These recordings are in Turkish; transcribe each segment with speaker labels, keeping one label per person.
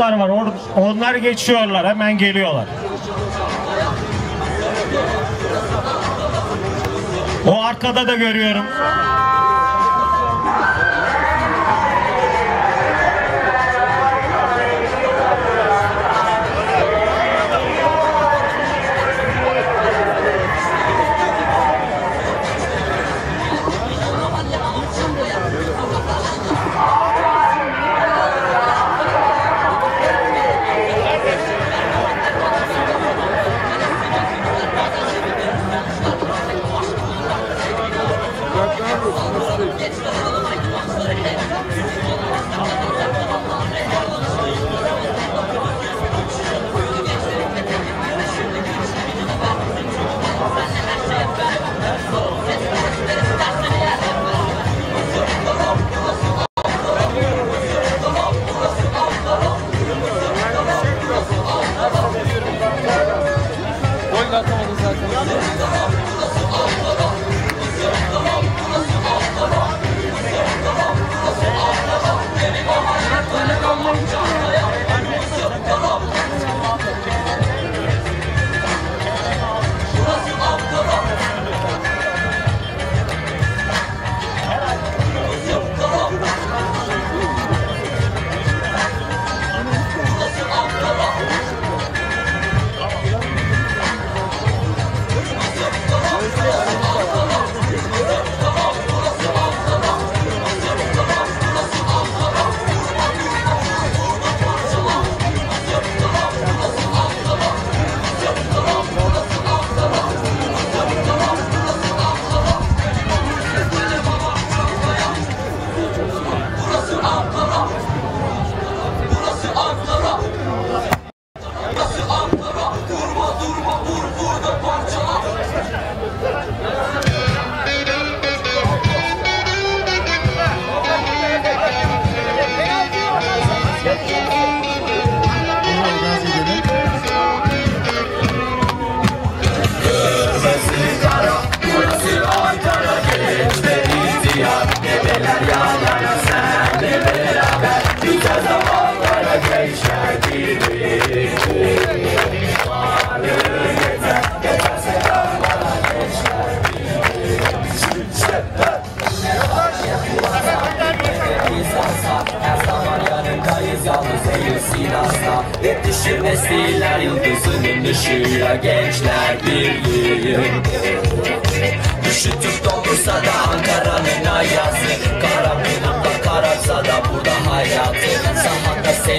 Speaker 1: arkadaşlar var. Or onlar geçiyorlar. Hemen geliyorlar. O arkada da görüyorum.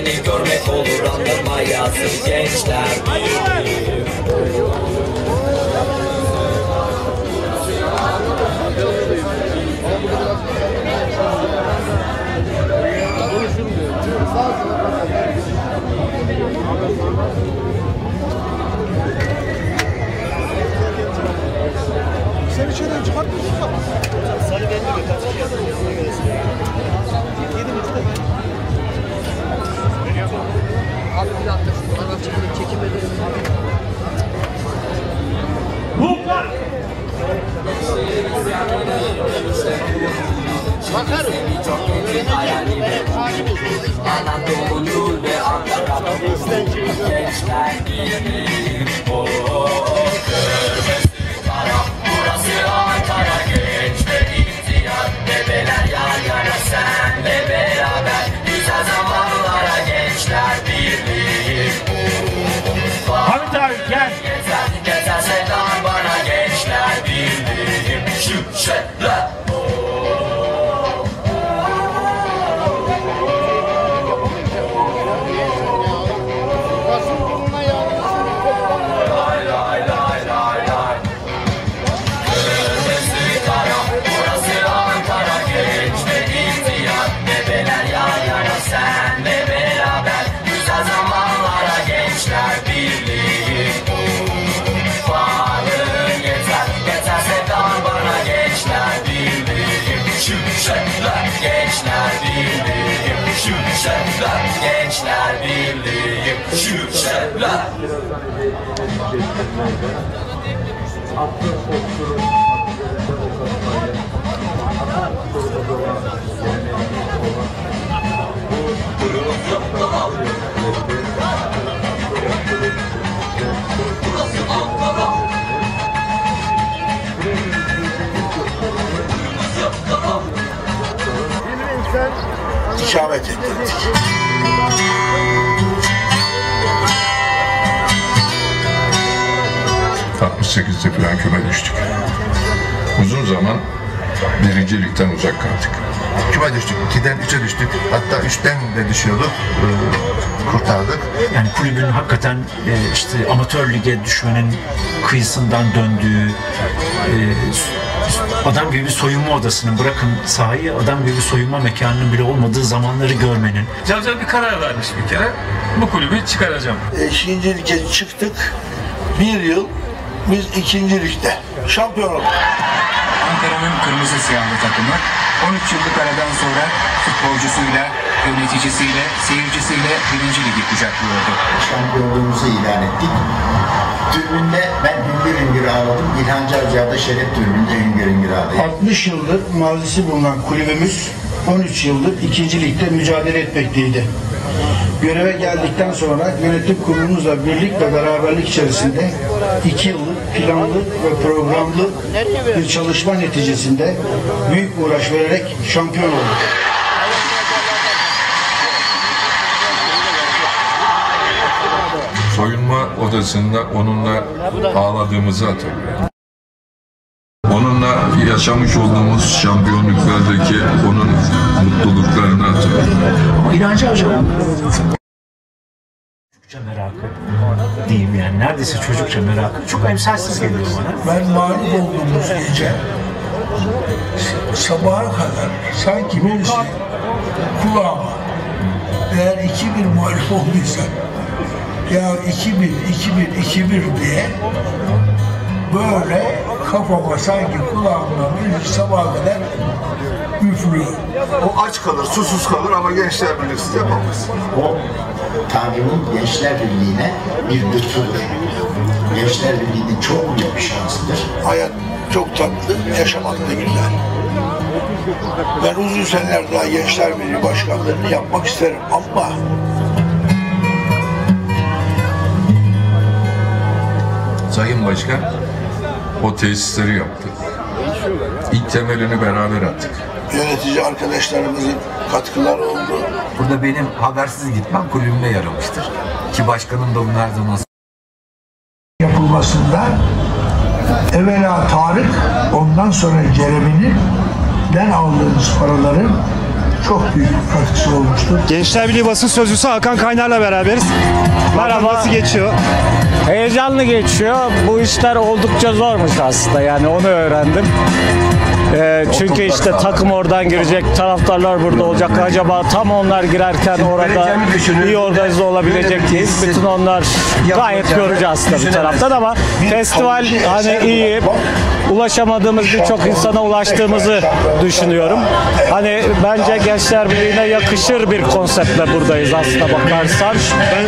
Speaker 2: Seni görmek olur anlama yazı Gençler.
Speaker 3: Sen içeriden çıkartmıyorsun. Da. Bakarım.
Speaker 2: Anadolu'nun ve Ankara Gençler birliği Oh, kırmızı kara Burası Ankara
Speaker 1: gel.
Speaker 2: Gezer gezer selam bana gençler birliği Şu şetle
Speaker 1: Yüksekler Gençler Birliği Yüksekler
Speaker 4: ikamet ettirdik.
Speaker 5: ...68'de falan küme düştük. Uzun zaman birinci ligden uzak kaldık.
Speaker 4: Küme düştük. 2'den 3'e düştük. Hatta 3'ten de düşüyorduk. Ee, kurtardık.
Speaker 6: Yani kulübün hakikaten e, işte amatör lige düşmenin kıyısından döndüğü e, adam gibi soyunma odasının bırakın sahayı adam gibi soyunma mekanının bile olmadığı zamanları görmenin
Speaker 7: Cavcav bir karar vermiş bir kere. Bu kulübü çıkaracağım.
Speaker 4: E, lige çıktık. Bir yıl biz ikinci ligde. Şampiyon olduk.
Speaker 8: Ankara'nın kırmızı siyahlı takımı 13 yıllık aradan sonra futbolcusuyla, yöneticisiyle, seyircisiyle birinci ligi kucaklıyordu.
Speaker 9: şampiyonluğumuzu ilan ettik. Tribünde ben hüngür hüngür ağladım. İlhan Cavcav da şeref tribünde hüngür hüngür ağladı.
Speaker 10: 60 yıldır mazisi bulunan kulübümüz 13 yıldır ikinci ligde mücadele etmekteydi. Göreve geldikten sonra yönetim kurulumuzla birlik ve beraberlik içerisinde 2 yıllık planlı ve programlı bir çalışma neticesinde büyük uğraş vererek şampiyon olduk.
Speaker 5: Odasında onunla ağladığımızı hatırlıyorum. Onunla yaşamış olduğumuz şampiyonluklardaki onun mutluluklarını hatırlıyorum.
Speaker 6: ama İlhancı Hocam çocukça merakı diyeyim yani neredeyse çocukça merakı çok emsalsiz geliyor bana.
Speaker 4: Ben mağlup olduğumuz gece sabaha kadar sanki birisi kulağıma eğer 2-1 mağlup olduysa ya 2-1, 2-1, 2-1 diye böyle kafama sanki kulağımdan birisi sabaha kadar üflüyor.
Speaker 11: O aç kalır, susuz kalır ama gençler bilirsiniz yapamaz.
Speaker 9: O Tanrı'nın Gençler Birliği'ne bir lütfudur. Gençler Birliği'nin çok büyük bir şansıdır.
Speaker 4: Hayat çok tatlı, yaşamak da güzel. Ben uzun seneler daha Gençler Birliği Başkanlığı'nı yapmak isterim ama
Speaker 5: Sayın Başkan o tesisleri yaptı. İlk temelini beraber attık.
Speaker 4: yönetici arkadaşlarımızın katkıları oldu.
Speaker 8: Burada benim habersiz gitmem kulübüme yaramıştır. Ki başkanım da her zaman
Speaker 4: yapılmasında evvela Tarık, ondan sonra Cerem'in den aldığımız paraların çok büyük katkısı olmuştur.
Speaker 12: Gençler Birliği basın sözcüsü Hakan Kaynar'la beraberiz. Merhaba. Nasıl geçiyor?
Speaker 2: Heyecanlı geçiyor. Bu işler oldukça zormuş aslında yani onu öğrendim. Ee, çünkü işte takım oradan girecek, taraftarlar burada olacak. Acaba tam onlar girerken orada iyi organize olabilecek miyiz? Bütün onlar gayet yorucu aslında bir taraftan ama festival hani iyi. Ulaşamadığımız birçok insana ulaştığımızı düşünüyorum. Hani bence Gençler Birliği'ne yakışır bir konseptle buradayız aslında bakarsan.
Speaker 12: Ben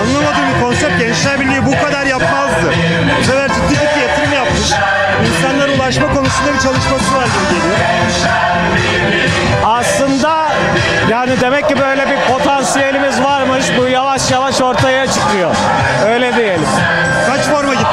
Speaker 12: anlamadığım bir konsept Gençler Birliği bu kadar yapmazdı. Bu sefer ciddi ciddi yatırım yapmış. İnsanlara ulaşma konusunda bir çalışması var gibi geliyor.
Speaker 2: Aslında yani demek ki böyle bir potansiyelimiz varmış. Bu yavaş yavaş ortaya çıkıyor. Öyle diyelim.
Speaker 12: Kaç forma gitti?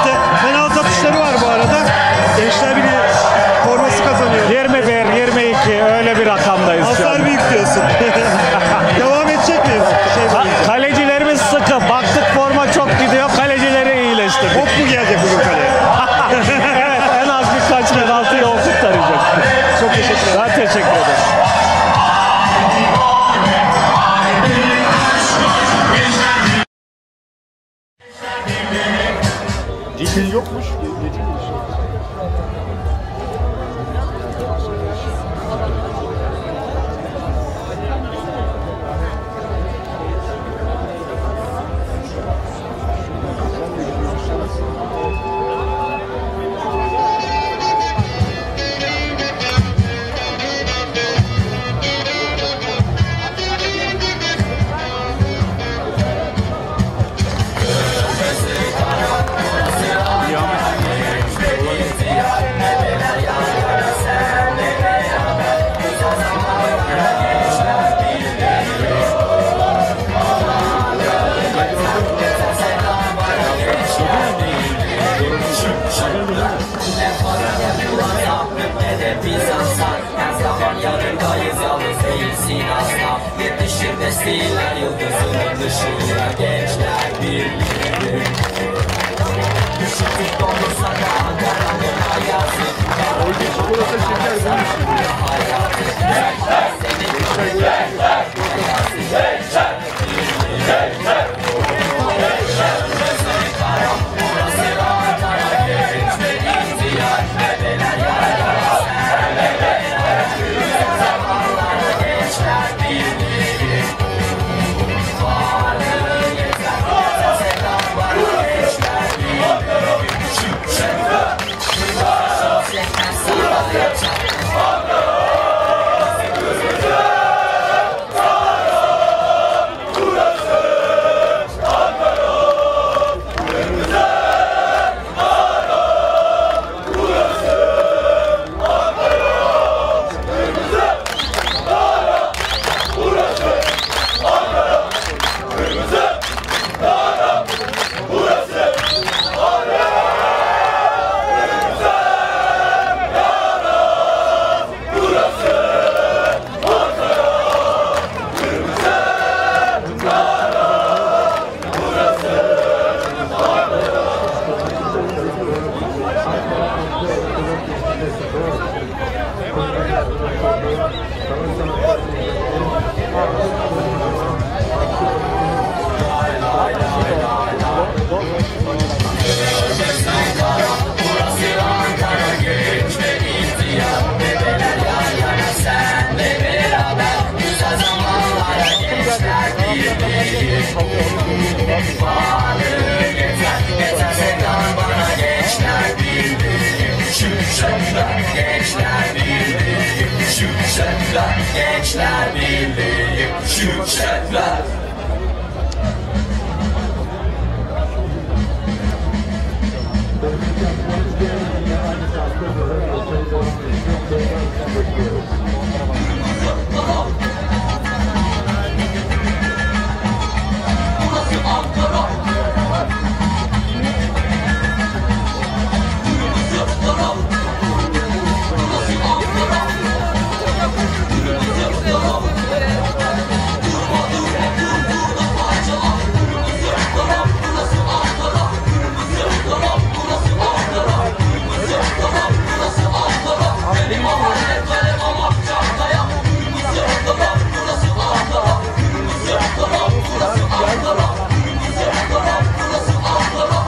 Speaker 12: gençler,
Speaker 1: gençler birliği, şu çetler.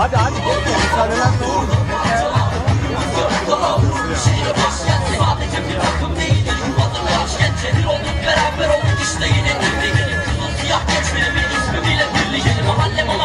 Speaker 3: Hadi hadi
Speaker 1: bekle müsaadelenme oğlum. Beraber Mahalle
Speaker 2: mahalle.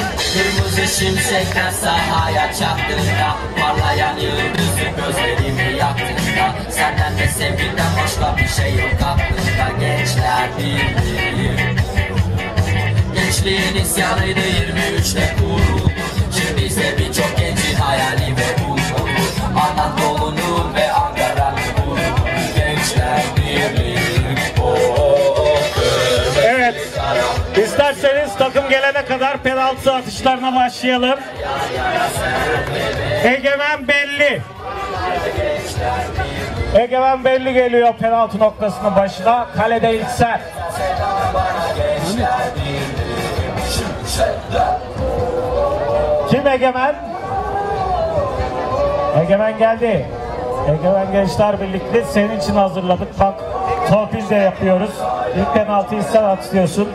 Speaker 1: Kırmızı şimşekler sahaya çaktığında Parlayan yıldızı gözlerimi yaktığında Senden ve sevgiden başka bir şey yok aklımda. Gençler birliği. Gençliğin isyanıydı 23'te kuruldu Şimdi ise birçok gencin hayali ve umudu Anadolu'nun ve Ankara'nın gururu Gençler birliği. Oh, oh, oh.
Speaker 2: Evet. İsterseniz gelene kadar penaltı atışlarına başlayalım. Egemen belli. Egemen belli geliyor penaltı noktasının başına. Kalede İlksel. Kim Egemen? Egemen geldi. Egemen Gençler Birlikte senin için hazırladık. Bak torpil de yapıyoruz. İlk penaltıyı sen atıyorsun.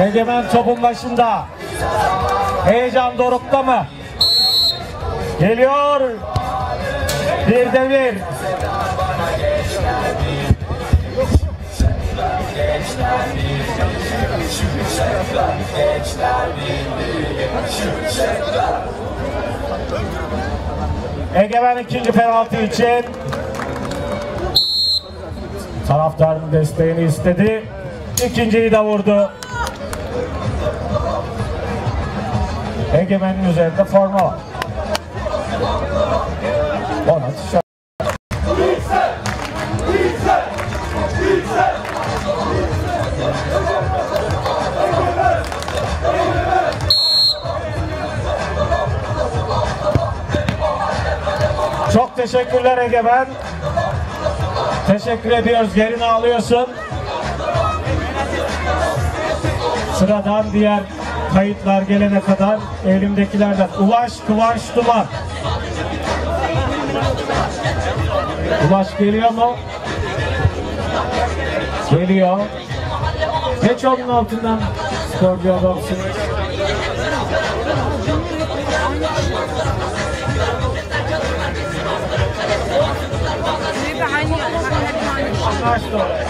Speaker 2: Egemen topun başında. Heyecan dorukta mı? Geliyor. Bir de bir. Egemen ikinci penaltı için taraftarın desteğini istedi. İkinciyi de vurdu. Egemen'in üzerinde forma var. Ona tişört. Çok teşekkürler Egemen. Teşekkür ediyoruz. Yerini alıyorsun. Sıradan diğer kayıtlar gelene kadar elimdekilerden Ulaş Kıvanç Duman. Ulaş geliyor mu? Geliyor. Geç onun altından sporcu adamsın. Anlaştı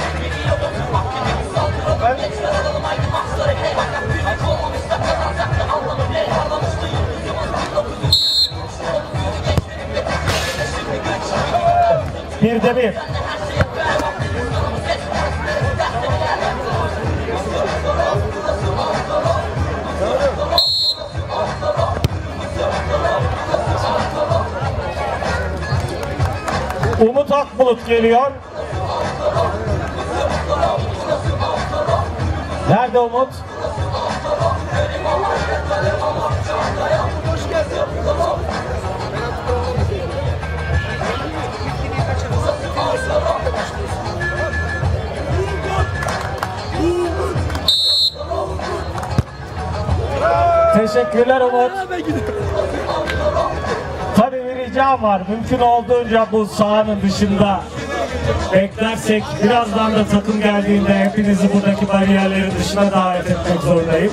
Speaker 2: oraya. Bir de bir. Umut Akbulut geliyor. Nerede Umut? Teşekkürler Umut. Tabii bir ricam var. Mümkün olduğunca bu sahanın dışında beklersek birazdan da takım geldiğinde hepinizi buradaki bariyerlerin dışına davet etmek zorundayım.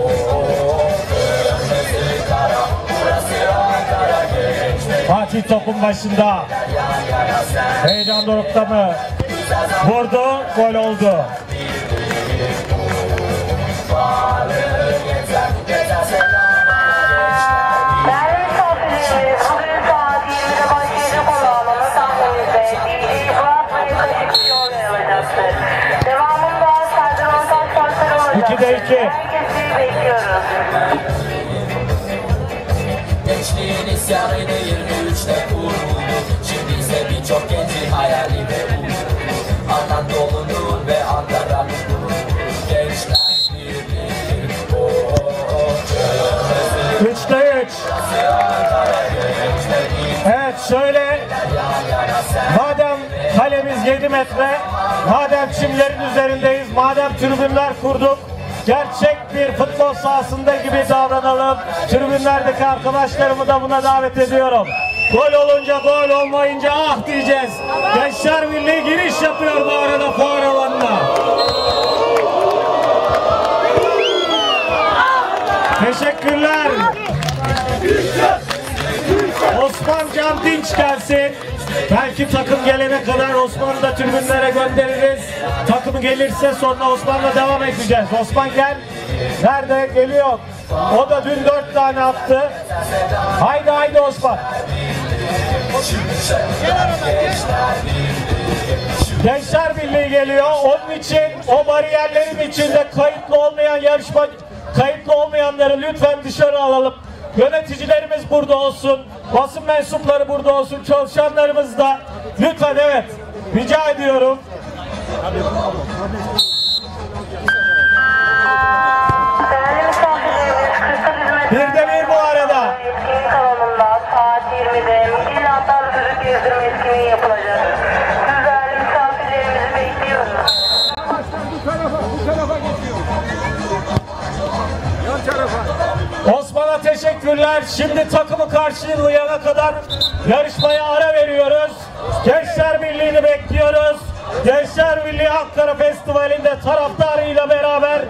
Speaker 2: Fatih topun başında. Heyecan dorukta mı? Vurdu, gol oldu.
Speaker 1: Varlığın yeter Yeter selam
Speaker 13: Değerli misafirlerimiz, bugün saat 20'de başlayacak olan ana sahnemizde DJ Fırat ve Kaşık Yol olacaktır. Devamında Serdar Ortaç konser olacaktır.
Speaker 2: İkide iki.
Speaker 1: Gençliğin isyanıydı 23'te kuruldu Şimdi ise birçok gencin hayali ve umudu Anadolu'nun ve Ankara'nın Gençler birliği o kırmızı
Speaker 2: Üçte üç. Evet şöyle madem kalemiz 7 metre, madem çimlerin üzerindeyiz, madem tribünler kurduk, gerçek bir futbol sahasında gibi davranalım. Tribünlerdeki arkadaşlarımı da buna davet ediyorum. Gol olunca gol olmayınca ah diyeceğiz. Gençler Birliği giriş yapıyor bu arada fuar alanına. Teşekkürler. Osman Can Dinç gelsin. Belki takım gelene kadar Osman'ı da tribünlere göndeririz. Takım gelirse sonra Osman'la devam edeceğiz. Osman gel. Nerede? Geliyor. O da dün dört tane attı. Haydi haydi Osman. Gençler Birliği geliyor. Onun için o bariyerlerin içinde kayıtlı olmayan yarışma kayıtlı olmayanları lütfen dışarı alalım. Yöneticilerimiz burada olsun. Basın mensupları burada olsun. Çalışanlarımız da lütfen evet. Rica ediyorum. Bir de
Speaker 13: yapılacak. Siz değerli misafirlerimizi bekliyoruz.
Speaker 2: Osman'a teşekkürler. Şimdi takımı karşılayana kadar yarışmaya ara veriyoruz. Gençler Birliği'ni bekliyoruz. Gençler Birliği Ankara Festivali'nde taraftarıyla beraber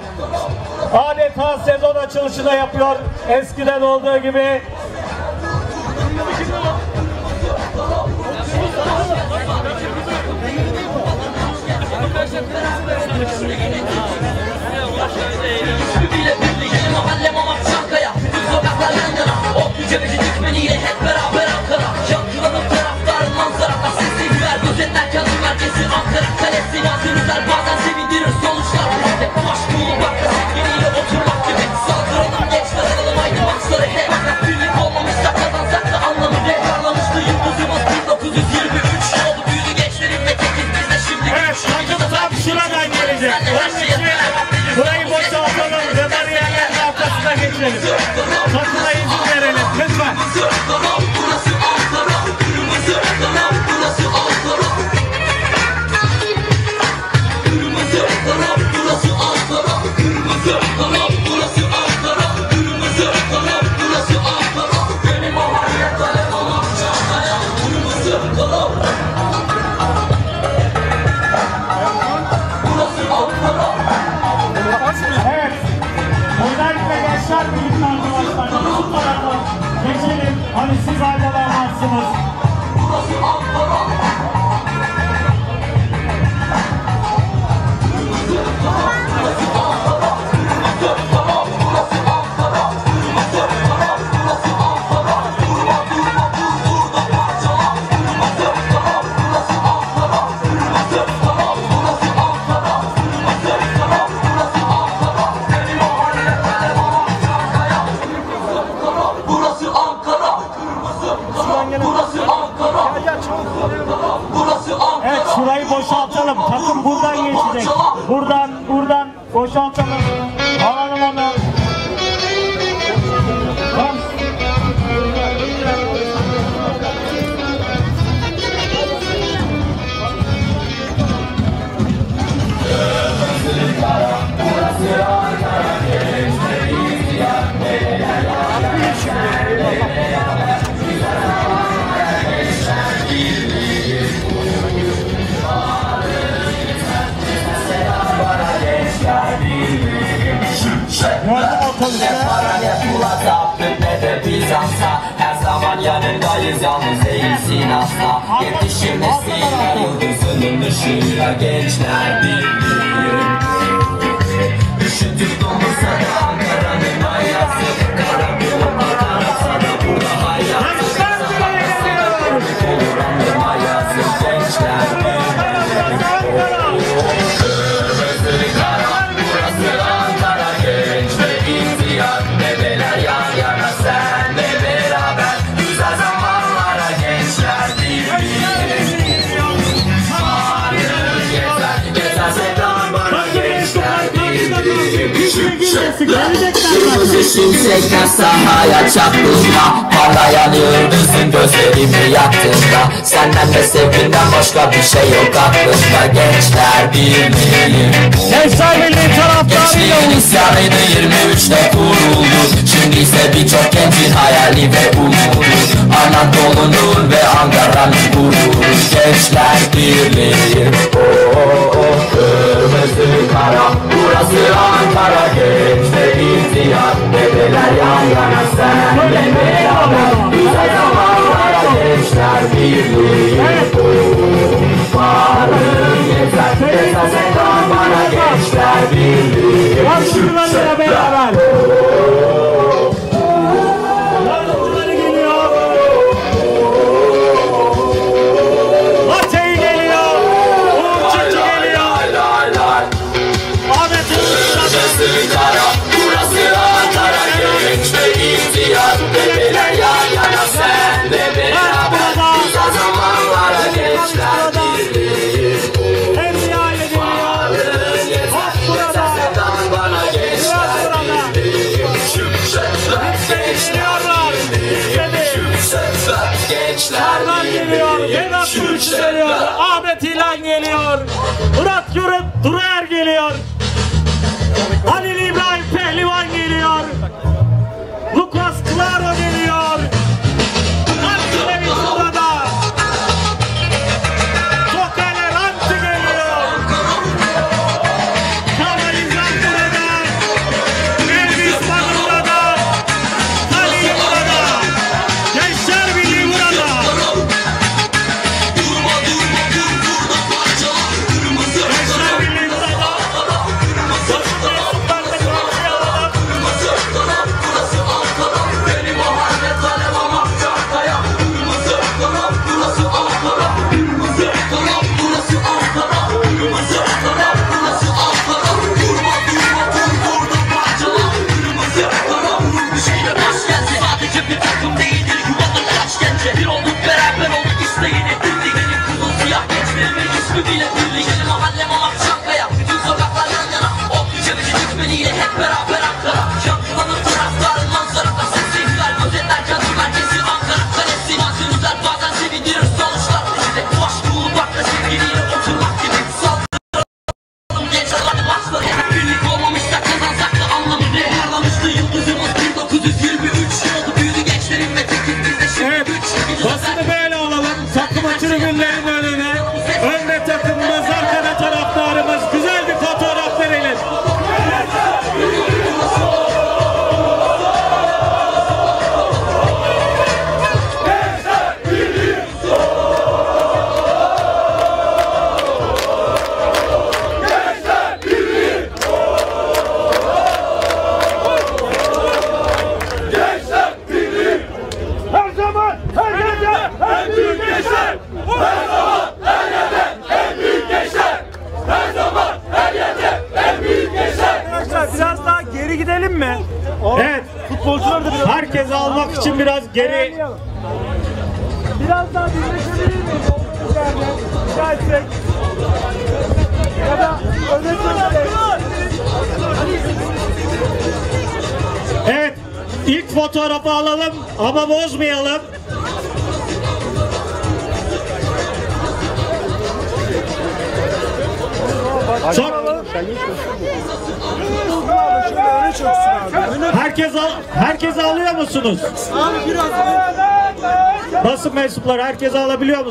Speaker 2: adeta sezon açılışını yapıyor. Eskiden olduğu gibi.
Speaker 1: Bile birliği mahallem ama Çankaya Bütün sokaklar yan yana O cebeci dikmeniyle hep beraber Ankara Yankılanıp taraftarın manzara güler gözetler kanın merkezi Ankara Kalesi nazır üzer bazen sevindirir sonuçlar Hep baş dolu
Speaker 2: geçelim. Takıma izin verelim lütfen. boşantalım,
Speaker 3: ağlamayalım.
Speaker 1: Yeah. Ne ortalıkta? Ne para de Bizans'a. Her zaman yanındayız yalnız değilsin asla. Yetişir nesline yıldızının ışığıyla gençler birliği. Üşütüp donursa da Ankara'nın mayası Kara Geleceksin görecekler Kırmızı şimşek sahaya Parlayan yıldızın gözlerimi yaktığında. Senden ve sevginden başka bir şey yok aklımda. Gençler birliği
Speaker 14: Gençler Birliği taraftarıyla
Speaker 1: isyanıydı 23'te kuruldu. Şimdi ise birçok gencin hayali ve umudu Anadolu'nun ve Ankara'nın gururu. Gençler Birliği. Oh, oh, oh. oh. Burası kara, burası Ankara. Genç ve ihtiyar, dedeler yan yana. Senle beraber güzel zamanlara Gençler birliği Umutların yeter. Esas etan bana gençler birliği
Speaker 2: Şu şıklar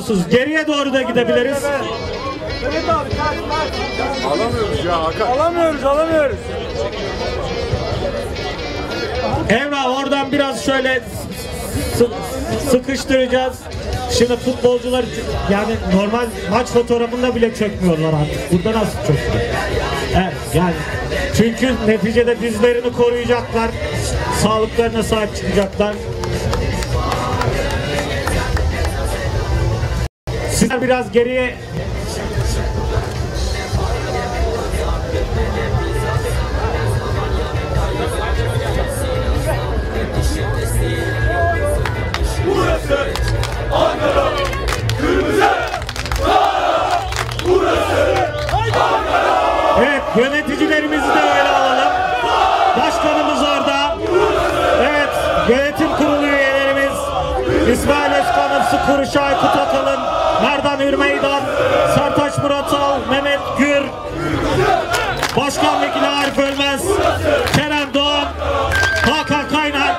Speaker 2: musunuz? Geriye doğru da gidebiliriz.
Speaker 3: Evet abi. Alamıyoruz ya Hakan. Alamıyoruz, alamıyoruz.
Speaker 2: Emrah oradan biraz şöyle sıkıştıracağız. Şimdi futbolcular yani normal maç fotoğrafında bile çökmüyorlar artık. Burada nasıl çöktü? Evet yani çünkü neticede dizlerini koruyacaklar. Sağlıklarına sahip çıkacaklar. Sizler biraz geriye
Speaker 3: Burası Ankara. Kırmızı. Burası Ankara.
Speaker 2: Evet yöneticilerimizi de öyle alalım. Başkanımız orada. Evet yönetim kurulu üyelerimiz İsmail Özkan'ın Sıkır Akalın, Merdan Ürmeydan, Sertaç Muratal, Mehmet Gür, Başkan Vekili Arif Ölmez, Kerem Doğan, Hakan Kaynar.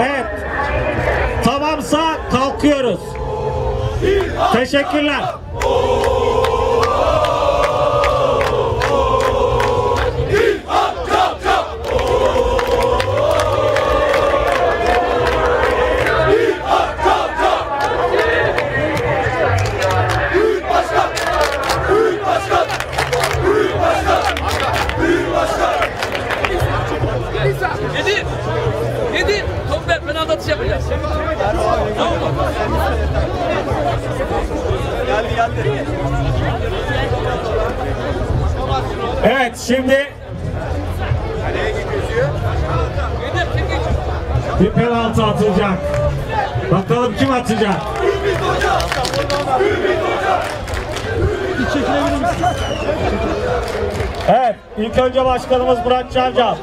Speaker 2: Evet. Tamamsa kalkıyoruz. Teşekkürler.
Speaker 3: Büyük başkan. Büyük başkan. Büyük başkan. Büyük başkan.
Speaker 15: Yedi. Yedi. Top ver. Penaltı atışı yapacağız. Tamam mı?
Speaker 3: Geldi geldi.
Speaker 2: Evet şimdi bir penaltı atılacak. Bakalım kim atacak?
Speaker 3: Ümit Hoca. Ümit Hoca.
Speaker 2: Evet, ilk önce başkanımız Murat Çavcal.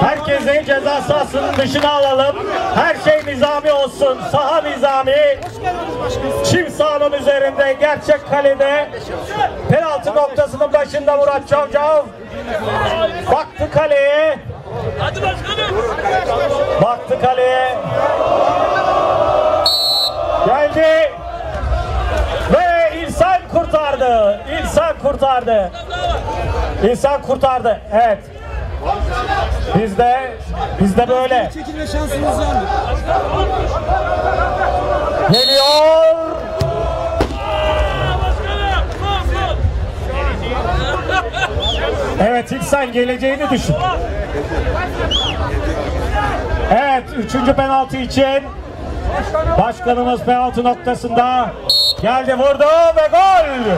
Speaker 2: Herkesi ceza sahasının dışına alalım. Her şey nizami olsun. Saha nizami. Çim sahanın üzerinde, gerçek kalede. Penaltı noktasının başında Murat Çavcal. Baktı kaleye.
Speaker 15: Hadi başkanım.
Speaker 2: Baktı kaleye. Geldi. Ve İhsan kurtardı. Kurtardı. İhsan kurtardı. Evet. Bizde bizde böyle.
Speaker 16: Çekilme şansınız var?
Speaker 2: Geliyor. Evet İhsan geleceğini düşün. Evet üçüncü penaltı için başkanımız penaltı noktasında geldi vurdu ve gol.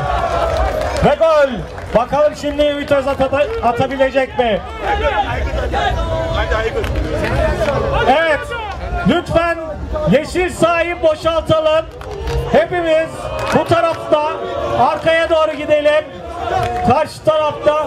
Speaker 2: Ve gol. Bakalım şimdi Ümit Özat ata- atabilecek mi? Evet. Lütfen yeşil sahayı boşaltalım. Hepimiz bu tarafta arkaya doğru gidelim. Karşı tarafta.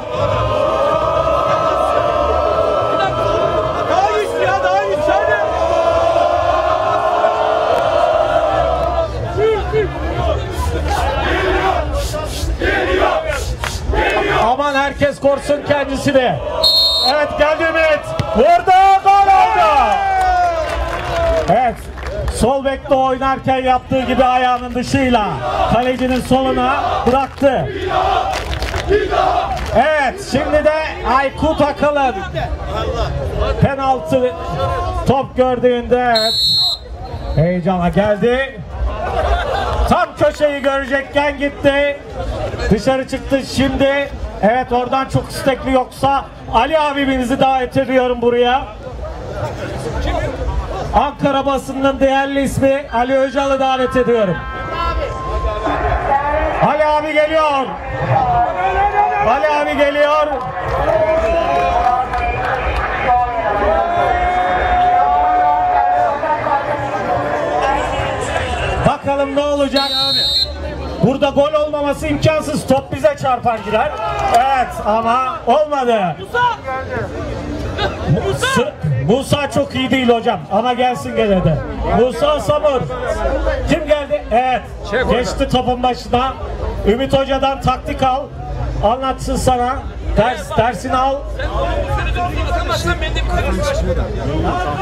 Speaker 2: Aman herkes korksun kendisini. Evet geldi Ümit. Vurdu gol oldu. Evet. Sol bekte oynarken yaptığı gibi ayağının dışıyla kalecinin soluna bıraktı. Evet şimdi de Aykut Akalın penaltı top gördüğünde evet, heyecana geldi. Tam köşeyi görecekken gitti. Dışarı çıktı şimdi. Evet oradan çok istekli yoksa Ali abimizi davet ediyorum buraya. Ankara basınının değerli ismi Ali Öcal'ı davet ediyorum. Ali abi geliyor. Ali abi geliyor. Bakalım ne olacak? Burada gol olmaması imkansız. Top bize çarpar girer. Evet ama olmadı. Musa! Musa çok iyi değil hocam ama gelsin gene de. Musa Samur. Kim geldi? Evet. Geçti topun başına. Ümit Hoca'dan taktik al. Anlatsın sana. Ders, dersini al.
Speaker 15: Bir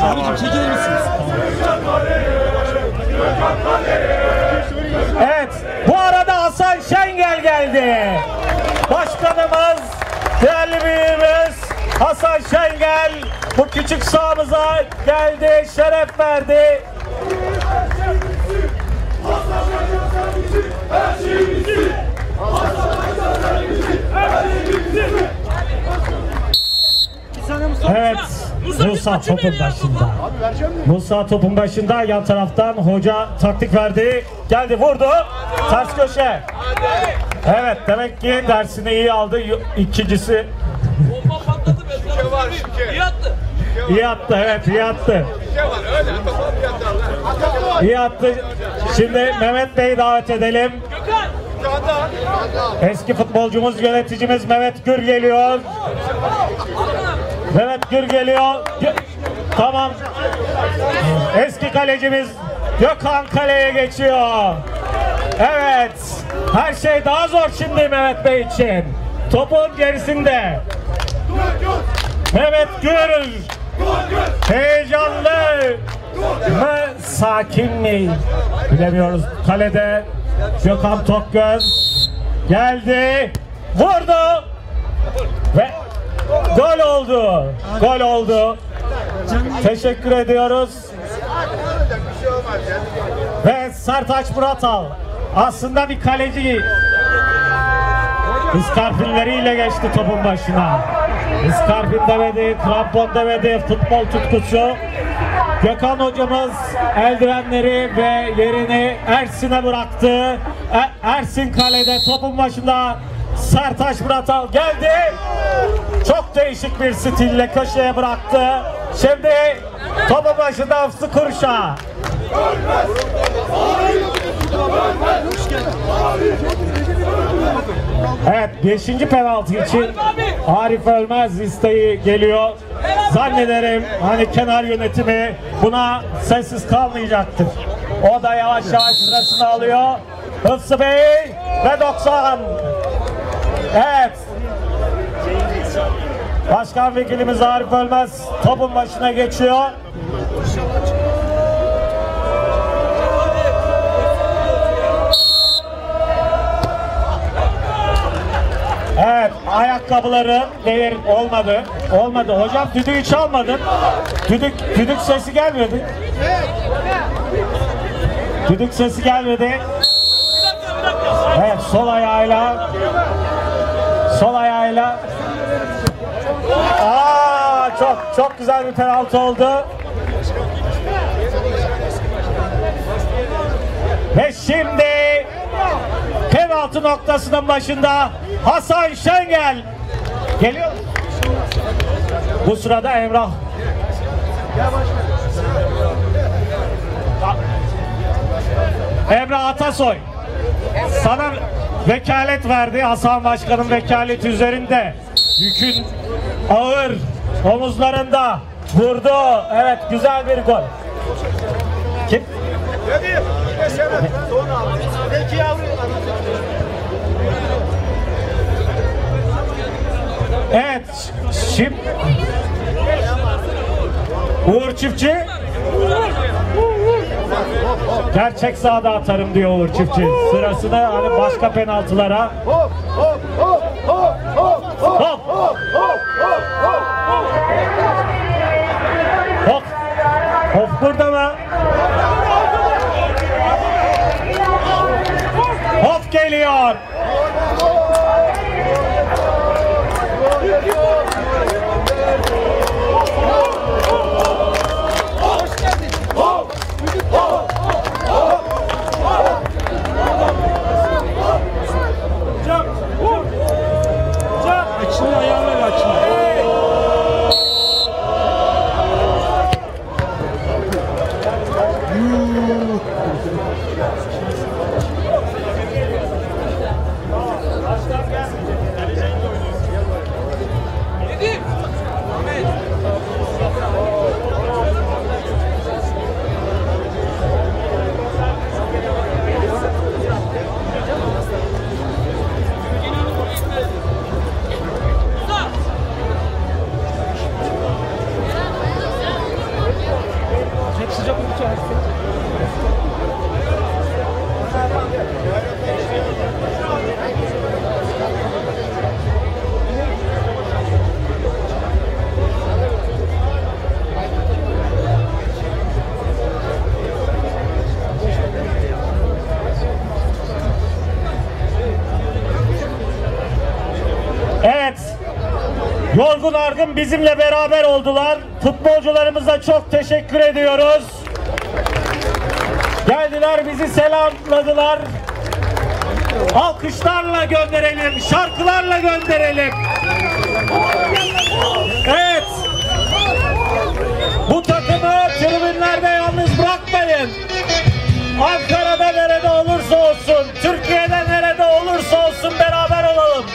Speaker 16: Abicim çekilir misiniz?
Speaker 2: Evet, bu Şengel geldi. Başkanımız, değerli büyüğümüz Hasan Şengel bu küçük sahamıza geldi, şeref verdi. Evet, Musa topun başında. Musa topun başında yan taraftan hoca taktik verdi. Geldi vurdu. Ters köşe. Evet demek ki dersini iyi aldı. İkincisi
Speaker 3: Bomba patladı be. Şike var şike. İyi attı.
Speaker 2: iyi attı. Evet iyi attı. İyi attı. Şimdi Mehmet Bey'i davet edelim. Eski futbolcumuz, yöneticimiz Mehmet Gür geliyor. Mehmet Gür geliyor. Tamam. Eski kalecimiz Gökhan kaleye geçiyor. Evet. Her şey daha zor şimdi Mehmet Bey için. Topun gerisinde. Mehmet Gür. Heyecanlı mı sakin mi? Bilemiyoruz. Kalede Gökhan Tokgöz geldi. Vurdu. Ve gol oldu. Gol oldu. Teşekkür ediyoruz. Ve Sertaç Muratal aslında bir kaleci. İskarpinleriyle geçti topun başına. İskarpin demedi, krampon demedi, futbol tutkusu. Gökhan hocamız eldivenleri ve yerini Ersin'e bıraktı. E- Ersin kalede topun başında Sertaç Muratal geldi. Çok değişik bir stille köşeye bıraktı. Şimdi topun başında Hıfzı Kurşa. Evet 5. penaltı için Arif Ölmez isteği geliyor. Zannederim hani kenar yönetimi buna sessiz kalmayacaktır. O da yavaş yavaş sırasını alıyor. Hıfzı Bey ve 90. Evet. Başkan vekilimiz Arif Ölmez topun başına geçiyor. Evet, ayakkabıları değer olmadı. Olmadı. Hocam düdüğü çalmadın. Düdük, düdük sesi gelmedi. Düdük sesi gelmedi. Evet, sol ayağıyla sol ayağıyla Aa, çok çok güzel bir penaltı oldu. Ve şimdi penaltı noktasının başında Hasan Şengel geliyor. Bu sırada Emrah Emrah Atasoy sana vekalet verdi. Hasan Başkan'ın vekaleti üzerinde. Yükün ağır omuzlarında vurdu. Evet güzel bir gol. Kim? Evet şimdi Uğur Çiftçi Gerçek sahada atarım diyor Uğur Çiftçi. Sırasını hani başka penaltılara
Speaker 3: Hop hop hop
Speaker 2: mı? Hop geliyor. Yorgun Argın bizimle beraber oldular. Futbolcularımıza çok teşekkür ediyoruz. Geldiler bizi selamladılar. Alkışlarla gönderelim, şarkılarla gönderelim. Evet. Bu takımı tribünlerde yalnız bırakmayın. Ankara'da nerede olursa olsun, Türkiye'de nerede olursa olsun beraber olalım.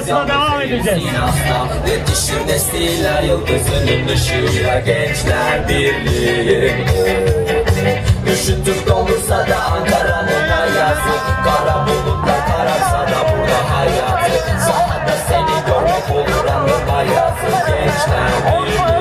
Speaker 2: Yarışmasına devam edeceğiz.
Speaker 1: Yetişir nesiller yıldızının ışığıyla gençler birliği. Üşütüp olursa da Ankara'nın ayazı Kara bulutla kararsa da burada hayatı. Sahada seni görmek olur anlam ayazı Gençler birliği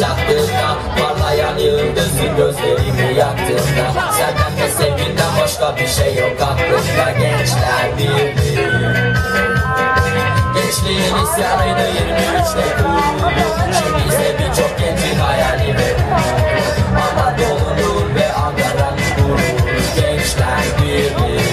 Speaker 1: sahaya çaktığında Parlayan yıldızın gözlerimi yaktığında Senden ve sevginden başka bir şey yok aklımda. Gençler birliği. Gençliğin isyanıydı 23'te kuruldu Şimdi ise birçok gencin hayali ve Anadolu'nun ve Ankara'nın gururu Gençler birliği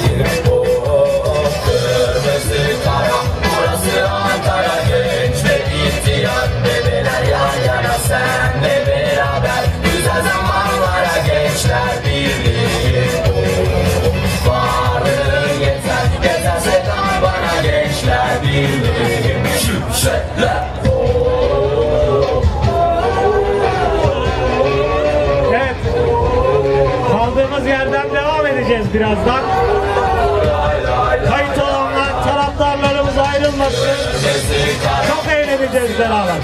Speaker 2: Evet. Kaldığımız yerden devam edeceğiz birazdan. Kayıt olanlar, taraftarlarımız ayrılmasın. Çok eğleneceğiz beraber.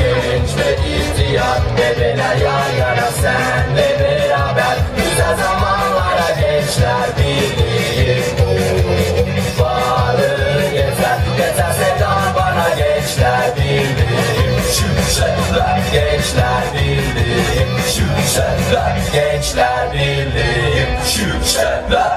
Speaker 1: genç ve ihtiyar Bebeler yan yana senle beraber Güzel zamanlara gençler birliği Şimşekler gençler birliği Şimşekler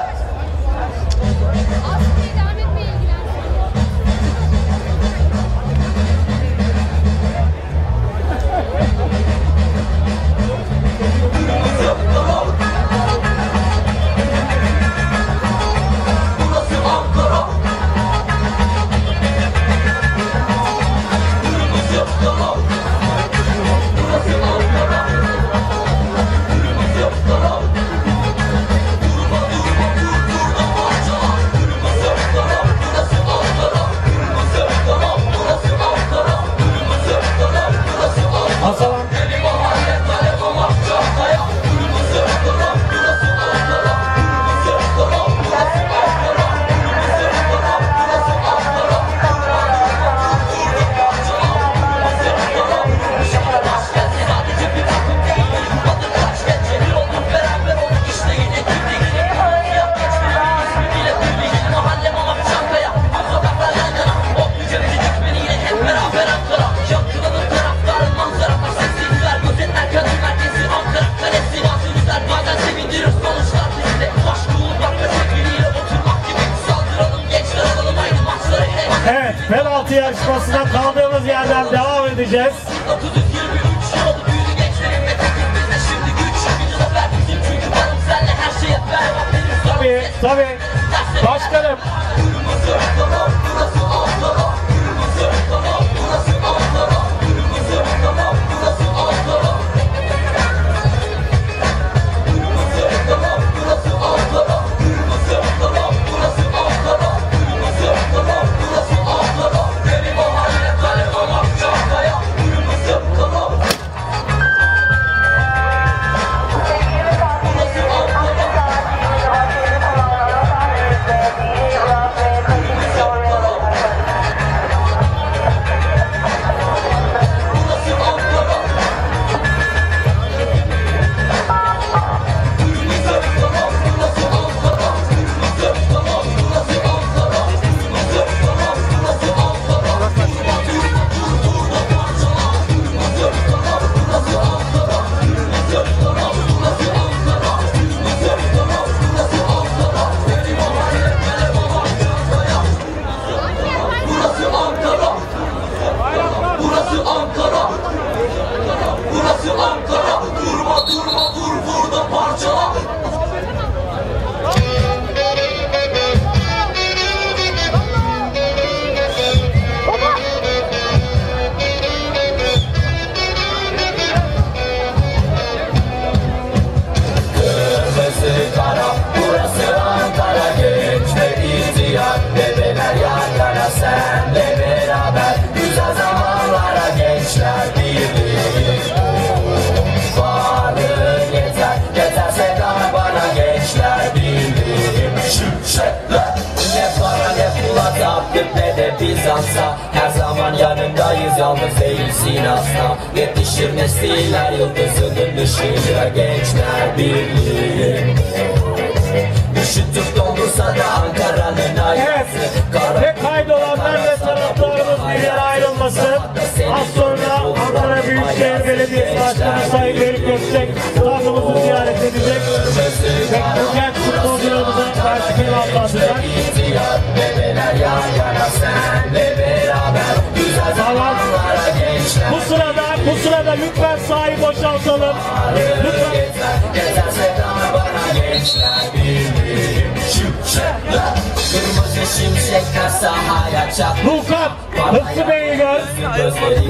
Speaker 2: penaltı yarışmasına kaldığımız yerden devam edeceğiz. Tabii, tabii. Başkanım.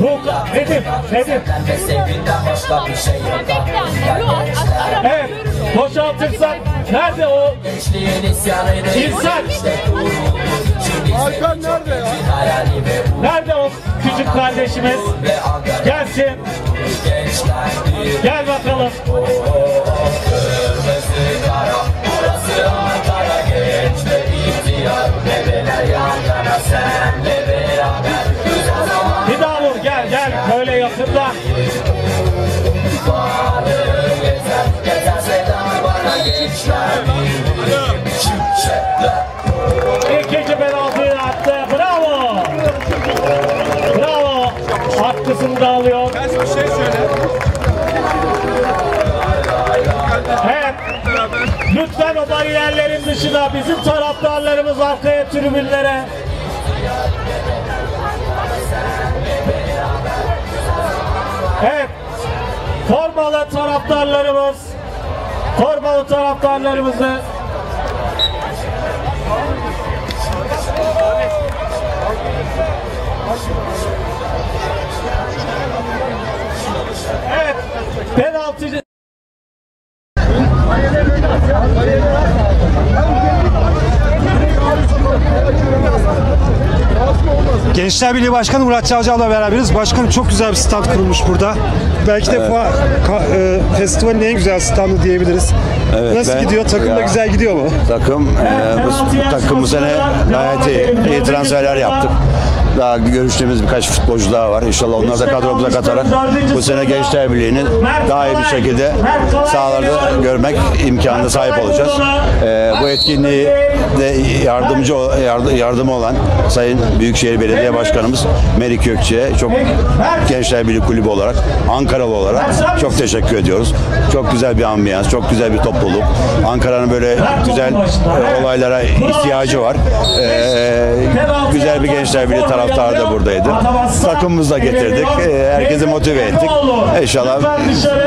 Speaker 2: Lukan, Nedim, Nedim.
Speaker 1: Şey
Speaker 2: Evet, boşaltırsak nerede o? İnsan.
Speaker 1: Hakan nerede ya?
Speaker 2: Nerede o küçük kardeşimiz? Gelsin. Gel bakalım.
Speaker 1: Burası Ankara gençler ihtiyar Bebeler yan yana senle
Speaker 2: İkinci penaltıyı attı. Bravo. Bravo. Hakkısını da alıyor. Evet. Lütfen o bariyerlerin dışına bizim taraftarlarımız arkaya tribünlere. Evet. Formalı taraftarlarımız formalı taraftarlarımızı Evet. Penaltı
Speaker 12: Gençler Birliği Başkanı Murat Çavcı'yla beraberiz. Başkanım çok güzel bir stand kurulmuş burada. Belki de fa- ka- e, festivalin en güzel standı diyebiliriz.
Speaker 16: Evet,
Speaker 12: Nasıl
Speaker 16: ben-
Speaker 12: gidiyor? Takım da
Speaker 16: Ya-
Speaker 12: güzel gidiyor mu?
Speaker 16: Takım e, bu, bu takım bu sene gayet iyi, iyi transferler yaptık. Daha görüştüğümüz birkaç futbolcu daha var. İnşallah onları da kadromuza katarak bu sene Gençler Birliği'ni daha iyi bir şekilde sahalarda görmek imkanına sahip olacağız. E, bu etkinliği de yardımcı ol- yardı- yardımı olan Sayın Büyükşehir Belediye Başkanımız Melik Gökçe'ye çok Gençler Birliği Kulübü olarak, Ankaralı olarak çok teşekkür ediyoruz. Çok güzel bir ambiyans, çok güzel bir topluluk. Ankara'nın böyle güzel e, olaylara ihtiyacı var. E, güzel bir Gençler Birliği taraftarı da buradaydı. Takımımızı da getirdik. E, herkesi motive ettik. İnşallah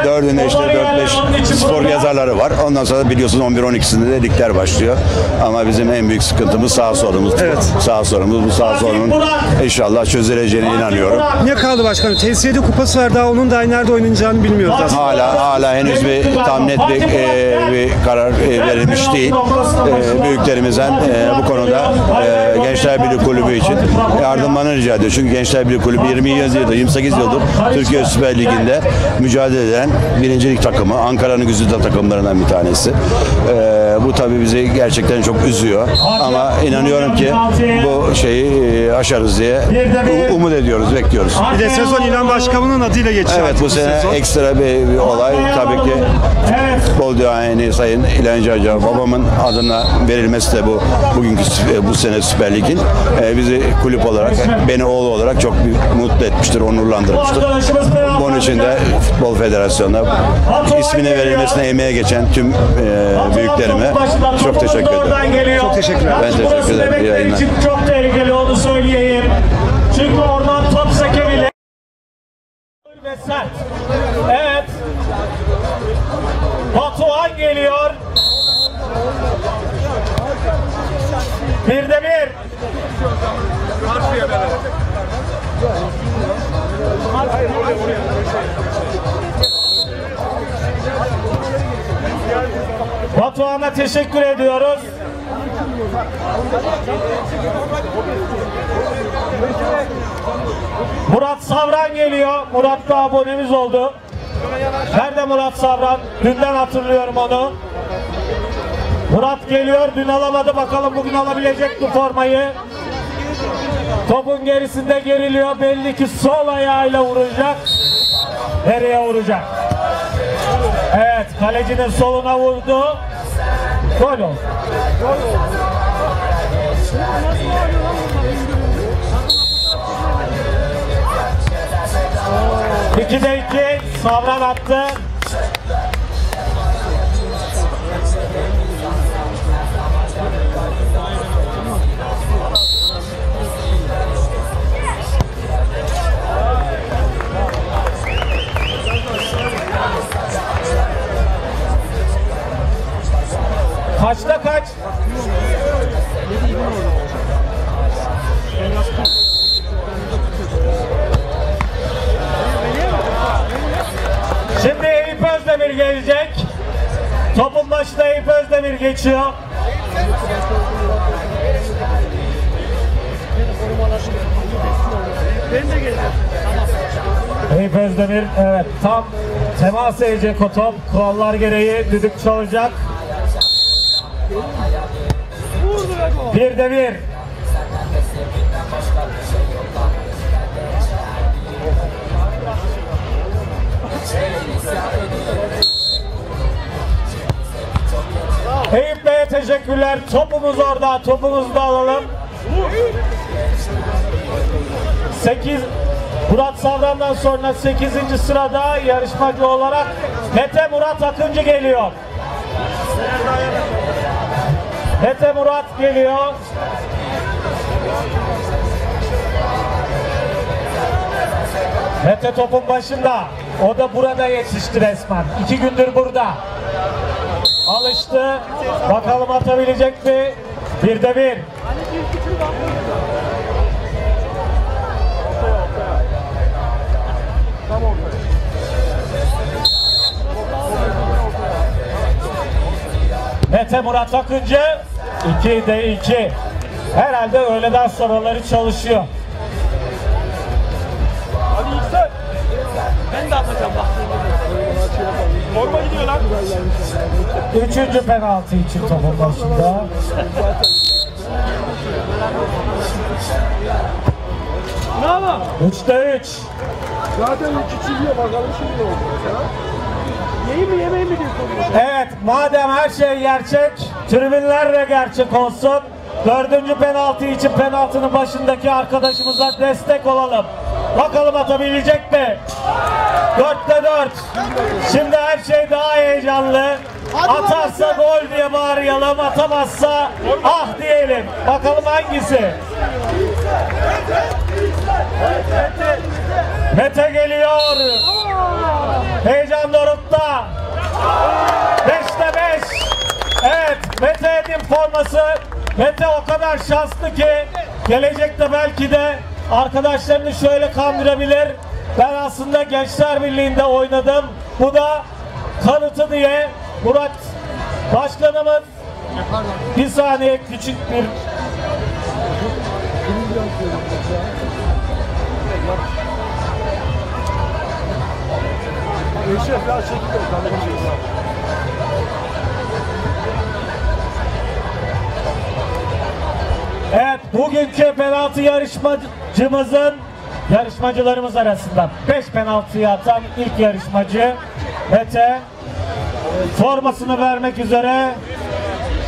Speaker 16: dördünde işte 4-5 spor yazarları var. Ondan sonra biliyorsunuz 11-12'sinde de ligler başlıyor. Ama bizim en büyük sıkıntımız sağ solumuz. Evet. Sağ solumuz. Bu sağ solunun inşallah çözüleceğine inanıyorum.
Speaker 12: Ne kaldı başkanım? Tesisiyede kupası var daha onun da nerede oynanacağını bilmiyoruz aslında.
Speaker 16: Hala hala henüz bir tam net bir, e, bir karar e, verilmiş değil. E, büyüklerimizden e, bu konuda e, Gençler Birliği Kulübü için yardımlarını rica ediyor. Çünkü Gençler Birliği Kulübü 20 yıldır, 28 yıldır Türkiye Süper Ligi'nde mücadele eden birincilik takımı. Ankara'nın güzide takımlarından bir tanesi. E, bu tabii bizi gerçekten çok üzüyor. Ama inanıyorum ki bu şeyi e, aşarız diye umut ediyoruz, bekliyoruz.
Speaker 12: Bir de sezon İlhan Başkanı'nın adıyla geçiyor.
Speaker 16: Evet bu sene
Speaker 12: sezon.
Speaker 16: ekstra bir, bir olay. Tabii ki futbol duayeni Sayın İlhan Caca babamın adına verilmesi de bu bugünkü sü- bu sene Süper Lig'in e, bizi kulüp olarak beni oğlu olarak çok mutlu etmiştir, onurlandırmıştır. Bunun için de Futbol Federasyonu'na ismine verilmesine emeğe geçen tüm e, büyüklerime çok teşekkür ederim.
Speaker 12: Çok teşekkürler.
Speaker 16: Ben teşekkür ederim. İyi yayınlar.
Speaker 2: çok tehlikeli onu söyleyeyim. Çünkü oradan top sekeriyle ve sert. Evet. Batuhan geliyor. Bir de bir. Batuhan'a teşekkür ediyoruz. Murat Savran geliyor. Murat da abonemiz oldu. Nerede Murat Savran? Dünden hatırlıyorum onu. Murat geliyor. Dün alamadı. Bakalım bugün alabilecek mi formayı? Topun gerisinde geriliyor. Belli ki sol ayağıyla vuracak. Nereye vuracak? Evet, kalecinin soluna vurdu. Gol oldu. İkide iki, Savran attı. Kaçta kaç? Şimdi Eyüp Özdemir gelecek. Topun başına Eyüp Özdemir geçiyor. Eyüp Özdemir evet tam temas edecek o top. Kurallar gereği düdük çalacak. Bir de bir. Eyüp Bey'e teşekkürler. Topumuz orada. Topumuzu da alalım. 8 Murat Savran'dan sonra 8. sırada yarışmacı olarak Mete Murat Akıncı geliyor. Mete Murat geliyor. Mete topun başında. O da burada yetişti resmen. İki gündür burada. Alıştı. Bakalım atabilecek mi? Bir de bir. Mete Murat Akıncı 2 de 2. Herhalde öğleden sonraları çalışıyor.
Speaker 3: Hadi yüksel. Ben de atacağım bak. Forma gidiyor lan.
Speaker 2: Üçüncü penaltı için topun başında.
Speaker 3: Ama?
Speaker 2: Üçte üç.
Speaker 3: Zaten iki çiziyor bakalım şimdi ne olacak. Yeyi mi yemeği mi diyorsun?
Speaker 2: Evet madem her şey gerçek, tribünler de gerçek olsun. Dördüncü penaltı için penaltının başındaki arkadaşımıza destek olalım. Bakalım atabilecek mi? Dörtte dört. Şimdi her şey daha heyecanlı. Atarsa gol diye bağıralım, atamazsa ah diyelim. Bakalım hangisi? Mete geliyor. Heyecan dorukta. Beşte beş. Evet Mete Edin forması. Mete o kadar şanslı ki gelecekte belki de arkadaşlarını şöyle kandırabilir. Ben aslında Gençler Birliği'nde oynadım. Bu da kanıtı diye Murat Başkanımız bir saniye küçük bir
Speaker 3: Eşref ya çekil.
Speaker 2: Evet, bugünkü penaltı yarışmacımızın yarışmacılarımız arasında 5 penaltıyı atan ilk yarışmacı Mete formasını vermek üzere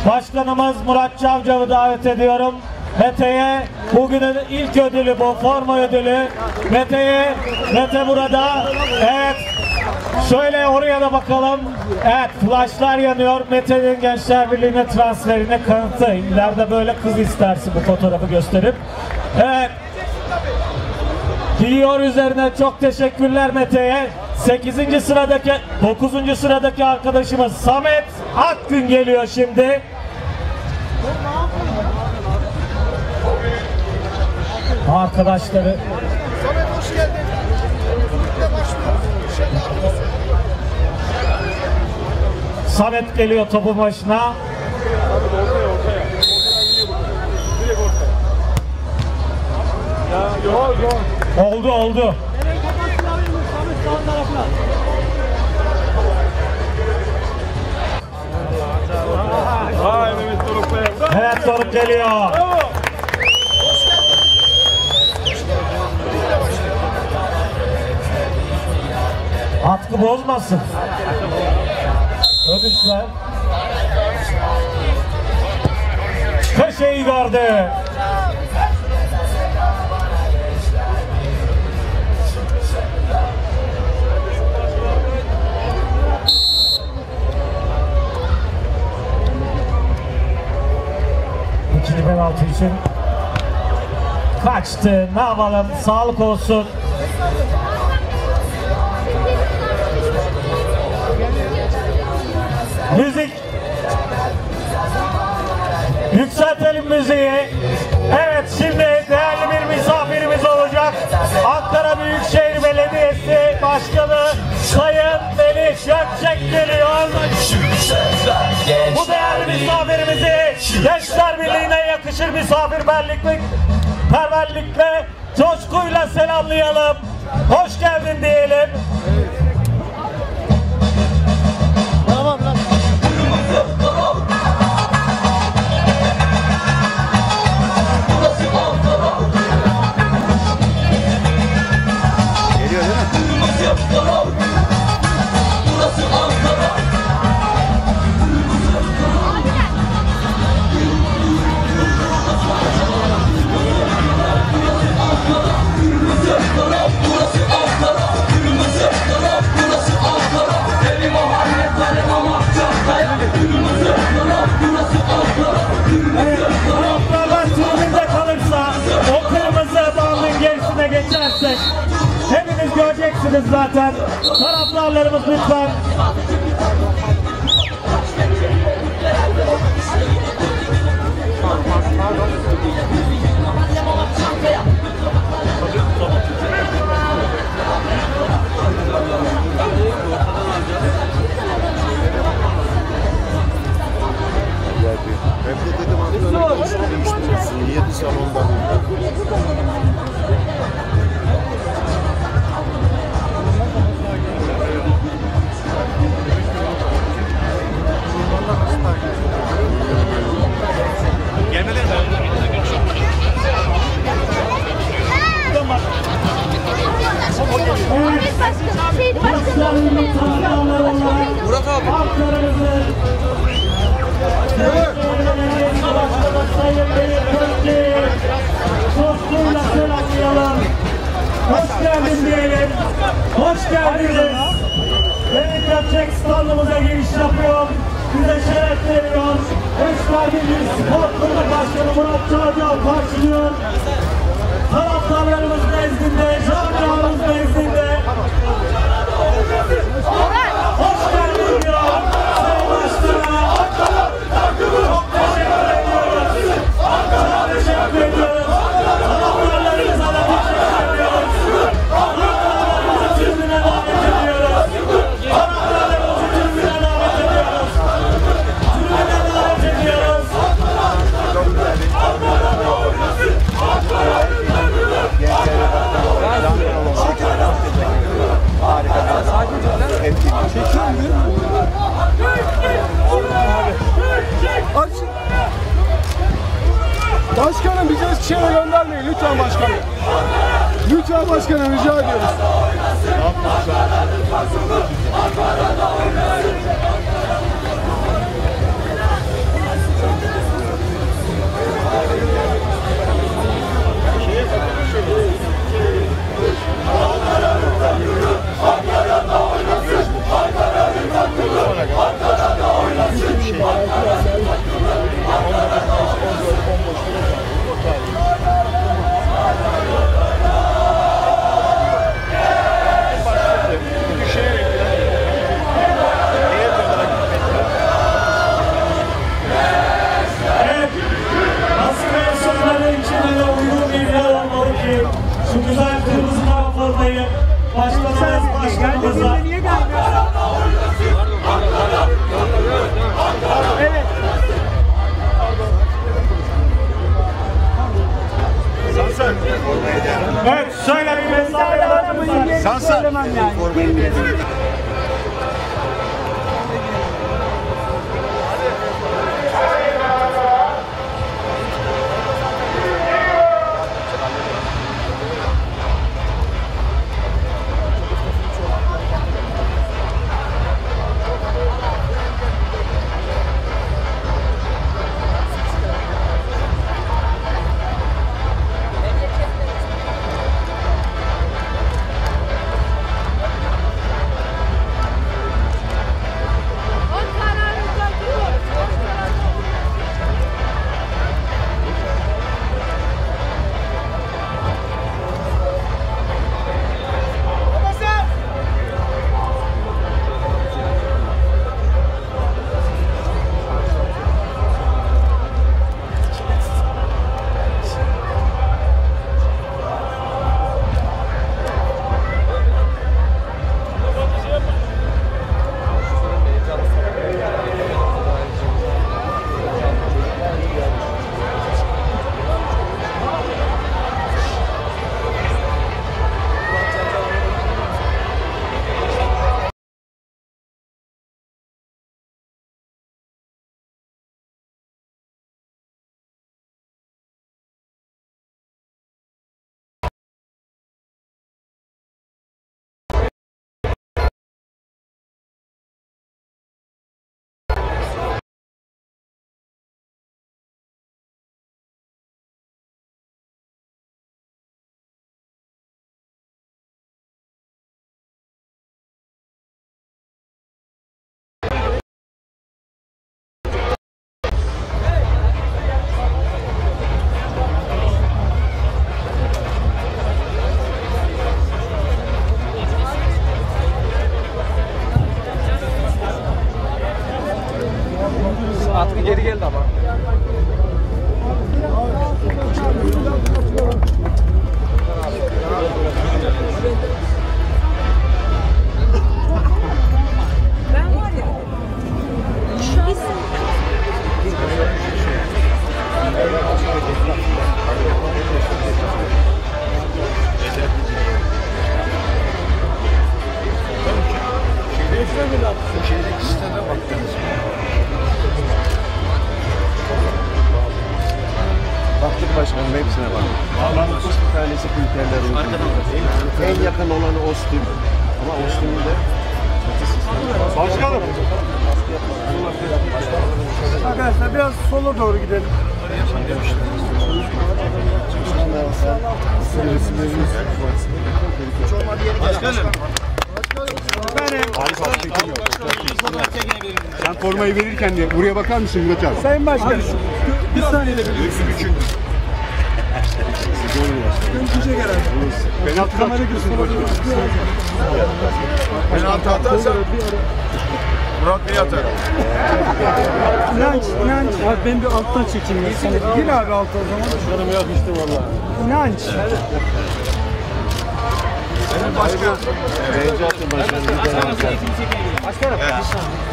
Speaker 2: Başkanımız Murat Çavcav'ı davet ediyorum. Mete'ye bugünün ilk ödülü bu forma ödülü. Mete'ye Mete burada. Evet. Şöyle oraya da bakalım. Evet flashlar yanıyor. Mete'nin Gençler Birliği'ne transferine kanıtı. İleride böyle kız istersin bu fotoğrafı gösterip. Evet. Giyiyor üzerine çok teşekkürler Mete'ye. 8. sıradaki 9. sıradaki arkadaşımız Samet Akgün geliyor şimdi. Arkadaşları
Speaker 3: Samet hoş geldin.
Speaker 2: Samet geliyor topun başına. Oldu oldu. Evet Doruk geliyor. Atkı bozmasın. Ödüşler. Köşeyi gördü. İkinci penaltı için kaçtı. Ne yapalım? Sağlık olsun. Müzik. Yükseltelim müziği. Evet şimdi değerli bir misafirimiz olacak. Ankara Büyükşehir Belediyesi Başkanı Sayın Melih Gökçek geliyor. Bu değerli misafirimizi Gençler Birliği'ne yakışır misafirperverlikle perverlikle, coşkuyla selamlayalım. Hoş geldin diyelim. Zaten. Taraftarlarımız lütfen
Speaker 17: Hem de dedim antrenör değiştirirsin. Yedi salonda.
Speaker 2: Murat abi. Ankara'mızın Sayın Bey'in Coşkuyla selamlayalım. Hoş geldin diyelim. Hoş geldiniz. Beni Gökçek standımıza giriş yapıyor. Bize şeref veriyor. Eşler Birliği Spor Kulübü Başkanı Murat Çağcal karşılıyor. Taraftarlarımız nezdinde, camiamız nezdinde. Hoş
Speaker 3: Başkanım bizi Eskişehir'e göndermeyin lütfen başkanım. Lütfen başkanım rica ediyoruz.
Speaker 2: Evet. De
Speaker 12: buraya bakar mısın Murat abi? Sayın Başkanım. Bir saniye de Penaltı kamera girsin
Speaker 18: Penaltı atarsan Murat Bey atar.
Speaker 12: İnanç, inanç. Abi ben bir alttan çekeyim. Gir abi alta o zaman. Başkanım yakıştı valla. İnanç.
Speaker 18: Başkan.
Speaker 19: Bence atın başkanım.
Speaker 12: Başkanım.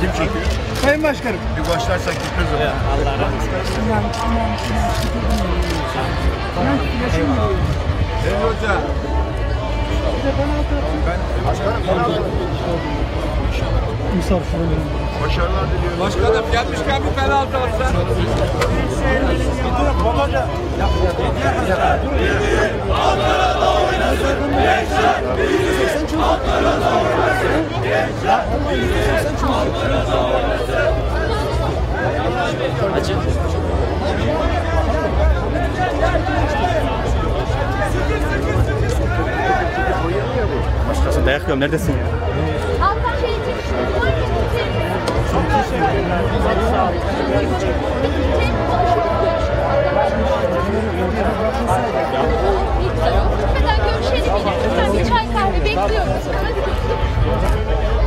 Speaker 18: Kim çekiyor?
Speaker 12: Sayın Başkanım.
Speaker 18: Bir başlarsak gitmez ama.
Speaker 12: Allah razı olsun. İnanç, inanç, inanç. İnanç, yaşım geliyor.
Speaker 18: Sayın Hoca.
Speaker 12: Bir de ben altı atayım.
Speaker 18: Başkanım.
Speaker 12: Misal şuraya.
Speaker 18: Başarılar diliyorum.
Speaker 20: Başkanım gelmişken bir penaltı atsa.
Speaker 12: Başkası dayak yiyorum. Neredesin ya?
Speaker 2: Lütfen görüşelim yine. Lütfen bir çay kahve bekliyoruz. Mehmet